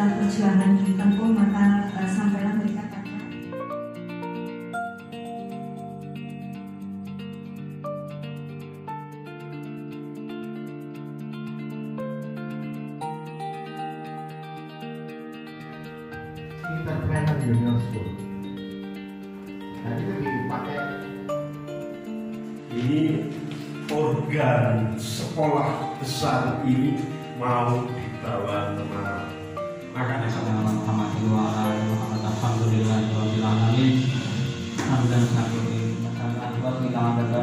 setelah perjuangan ditempuh maka eh, sampailah mereka School. Nah dipakai ini organ sekolah besar ini mau dibawa